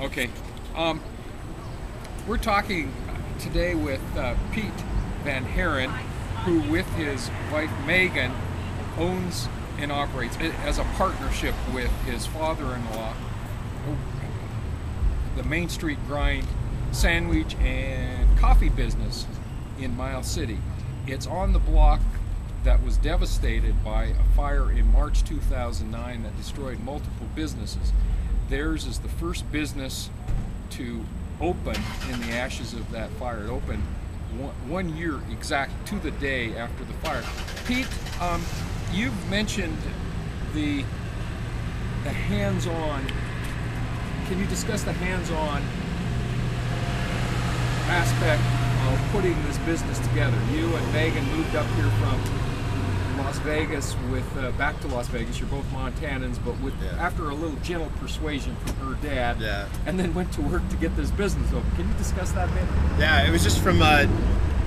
Okay. Um, we're talking today with uh, Pete Van Haren, who, with his wife Megan, owns and operates as a partnership with his father-in-law the Main Street Grind sandwich and coffee business in Miles City. It's on the block that was devastated by a fire in March 2009 that destroyed multiple businesses. Theirs is the first business to open in the ashes of that fire. It opened one, one year exact to the day after the fire. Pete, um, you've mentioned the the hands-on. Can you discuss the hands-on aspect of putting this business together? You and Megan moved up here from Las Vegas with uh, back to Las Vegas. You're both Montanans, but with Yeah. after a little gentle persuasion from her dad, Yeah. and then went to work to get this business open. Can you discuss that a bit? Yeah, it was just from uh,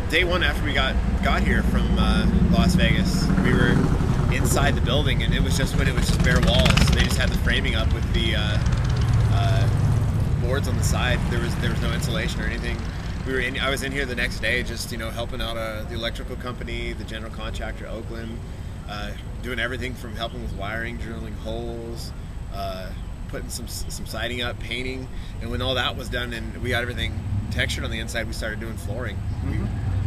day one after we got got here from uh, Las Vegas. We were inside the building, and it was just when it was just bare walls. They just had the framing up with the uh, uh, boards on the side. There was there was no insulation or anything. We were in. I was in here the next day, just you know helping out uh, the electrical company, the general contractor Oakland, uh, doing everything from helping with wiring, drilling holes. Uh, putting some some siding up, painting, and when all that was done and we got everything textured on the inside, we started doing flooring. We,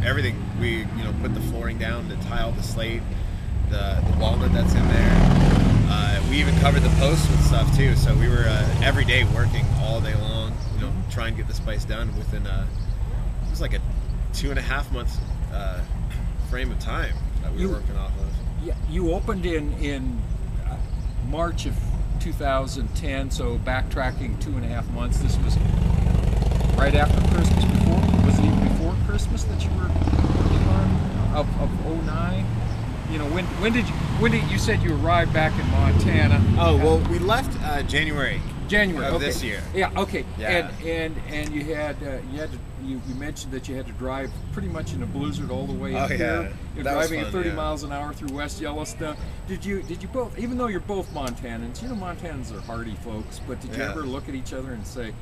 everything we you know put the flooring down, the tile, the slate, the, the walnut that's in there. Uh, we even covered the posts with stuff too. So we were uh, every day working all day long, you know, trying to get this place done within a it was like a two and a half months uh, frame of time that we You- were working off of. Yeah, you opened in in uh, March of 2010, so backtracking two and a half months. This was right after Christmas. Before was it even before Christmas that you were working on of of 09? You know when when did you when did you said you arrived back in Montana? Oh well, we left uh, January. January of okay. this year. Yeah, okay. Yeah. And and and you had uh, you had to, you, you mentioned that you had to drive pretty much in a blizzard all the way Oh, up yeah. here. You're That driving fun, at 30 yeah. miles an hour through West Yellowstone. Did you did you both even though you're both Montanans, you know Montanans are hardy folks, but did you Yeah. ever look at each other and say,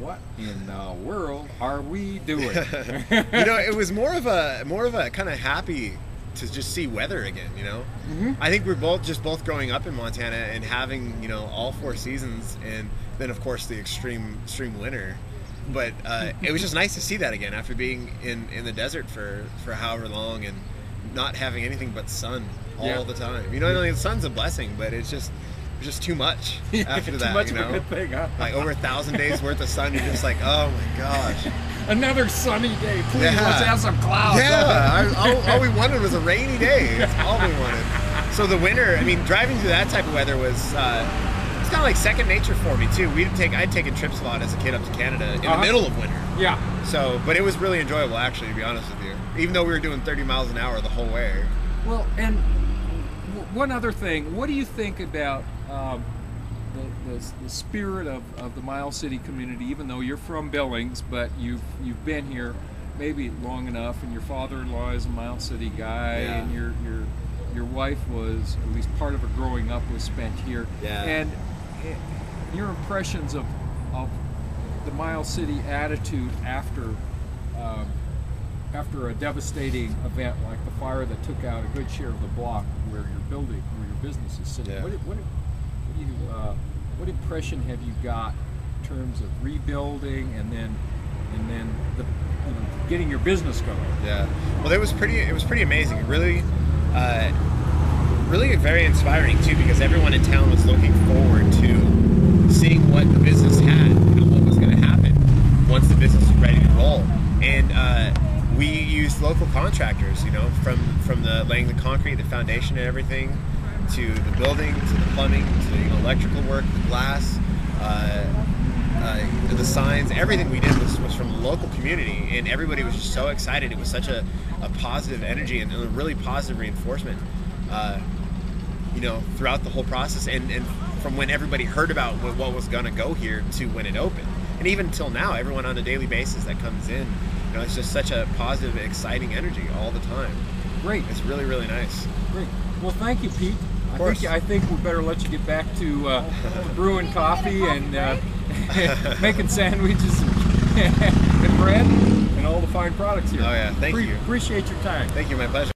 "What in the world are we doing?" you know, it was more of a more of a kind of happy to just see weather again. You know, Mm-hmm. I think we're both just both growing up in Montana and having you know all four seasons, and then of course the extreme extreme winter. But uh, it was just nice to see that again after being in in the desert for for however long and not having anything but sun all Yeah. the time. You know, I mean, the sun's a blessing, but it's just it's just too much after Too that. much you of know, a good thing, huh? like over a thousand days worth of sun, you're just like, oh my gosh. Another sunny day. Please Yeah. let's have some clouds. Yeah, I, all, all we wanted was a rainy day. That's all we wanted. So the winter, I mean, driving through that type of weather was uh, it's kind of like second nature for me too. We'd take I'd taken trips a lot as a kid up to Canada in Uh-huh. the middle of winter. yeah. So, but it was really enjoyable actually, to be honest with you. Even though we were doing 30 miles an hour the whole way. Well, and w- one other thing, what do you think about um, the, the, the spirit of, of the Miles City community? Even though you're from Billings, but you've you've been here maybe long enough, and your father-in-law is a Miles City guy, Yeah. and your your your wife was at least part of her growing up was spent here. Yeah. And eh, your impressions of of the Miles City attitude after. Um, after a devastating event like the fire that took out a good share of the block where your building, where your business is sitting, Yeah. what, what, you, uh, what impression have you got in terms of rebuilding and then and then the, you know, getting your business going? Yeah. Well, it was pretty. It was pretty amazing. Really, uh, really very inspiring too, because everyone in town was looking forward to seeing what the business had and what was going to happen once the business was ready to roll. And uh, we used local contractors. You know, from from the laying the concrete, the foundation, and everything, to the building, to the plumbing, to the electrical work, the glass. Uh, uh, the signs, everything we did was, was from the local community, and everybody was just so excited. It was such a, a positive energy and a really positive reinforcement, uh, you know, throughout the whole process. And, and from when everybody heard about what, what was going to go here to when it opened, and even till now, everyone on a daily basis that comes in, you know, it's just such a positive, exciting energy all the time. Great, It's really, really nice. great. Well, thank you, Pete. I think I think we better let you get back to uh, brewing coffee and uh, making sandwiches and, and bread and all the fine products here. Oh, yeah. Thank you. Appreciate your time. Thank you, my pleasure.